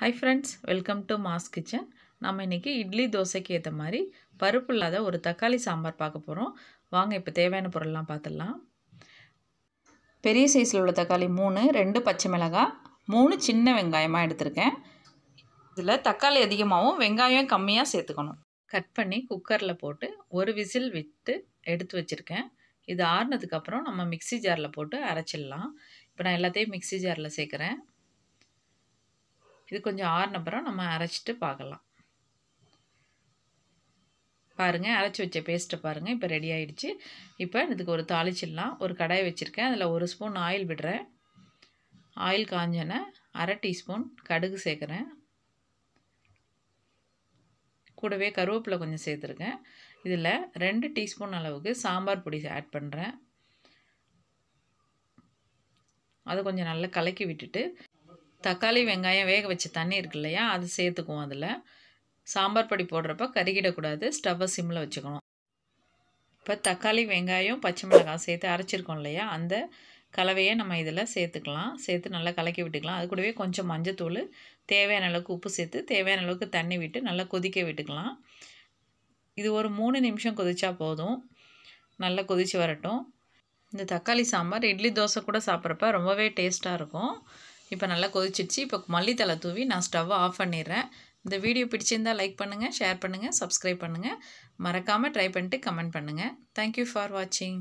Hi friends welcome to mass kitchen நம்ம இன்றைக்கி இட்லி தோசைக்கு ஏற்ற மாதிரி பருப்பு இல்லாத ஒரு தக்காளி சாம்பார் பார்க்க போகிறோம் வாங்க இப்போ தேவையான பொருள்லாம் பார்த்துடலாம். பெரிய சைஸில் உள்ள தக்காளி மூணு ரெண்டு பச்சை மிளகாய் மூணு சின்ன வெங்காயமாக எடுத்திருக்கேன். இதில் தக்காளி அதிகமாகவும் வெங்காயம் கம்மியாக சேர்த்துக்கணும். கட் பண்ணி குக்கரில் போட்டு ஒரு விசில் விட்டு எடுத்து வச்சுருக்கேன். இது ஆறுனதுக்கப்புறம் நம்ம மிக்ஸி ஜாரில் போட்டு அரைச்சிடலாம். இப்போ நான் எல்லாத்தையும் மிக்ஸி ஜாரில் சேர்க்குறேன். இது கொஞ்சம் ஆறுனப்புறம் நம்ம அரைச்சிட்டு பார்க்கலாம். பாருங்கள் அரைச்சி வச்ச பேஸ்ட்டை பாருங்கள் இப்போ ரெடி ஆகிடுச்சு இப்போ இதுக்கு ஒரு தாளிச்சிடலாம். ஒரு கடாய் வச்சுருக்கேன். அதில் ஒரு ஸ்பூன் ஆயில் விடுறேன். ஆயில் காஞ்சனை அரை டீஸ்பூன் கடுகு சேர்க்குறேன். கூடவே கருவேப்பிலை கொஞ்சம் சேர்த்துருக்கேன். இதில் ரெண்டு டீஸ்பூன் அளவுக்கு சாம்பார் பொடி ஆட் பண்ணுறேன் அதை கொஞ்சம் நல்லா கலக்கி விட்டுட்டு தக்காளி வெங்காயம் வேக வச்ச தண்ணி இருக்கு இல்லையா அது சேர்த்துக்குவோம் அதில். சாம்பார் பொடி போடுறப்ப கருகிடக்கூடாது ஸ்டவ்வை சிம்மில் வச்சுக்கணும். இப்போ தக்காளி வெங்காயம் பச்சை மிளகாய் சேர்த்து அரைச்சிருக்கோம் இல்லையா அந்த கலவையை நம்ம இதில் சேர்த்துக்கலாம். சேர்த்து நல்லா கலக்கி விட்டுக்கலாம். அது கூடவே கொஞ்சம் மஞ்சத்தூள் தேவையான அளவுக்கு உப்பு சேர்த்து தேவையான அளவுக்கு தண்ணி விட்டு நல்லா கொதிக்க விட்டுக்கலாம். இது ஒரு மூணு நிமிஷம் கொதிச்சா போதும். நல்லா கொதித்து வரட்டும். இந்த தக்காளி சாம்பார் இட்லி தோசை கூட சாப்பிட்றப்ப ரொம்பவே டேஸ்ட்டாக இருக்கும். இப்போ நல்லா கொதிச்சிடுச்சு. இப்போ மல்லித்தலை தூவி நான் ஸ்டவ்வை ஆஃப் பண்ணிடுறேன். இந்த வீடியோ பிடிச்சிருந்தால் லைக் பண்ணுங்கள் ஷேர் பண்ணுங்கள் சப்ஸ்கிரைப் பண்ணுங்கள் மறக்காமல் ட்ரை பண்ணிட்டு கமெண்ட் பண்ணுங்கள் தேங்க்யூ ஃபார் வாட்சிங்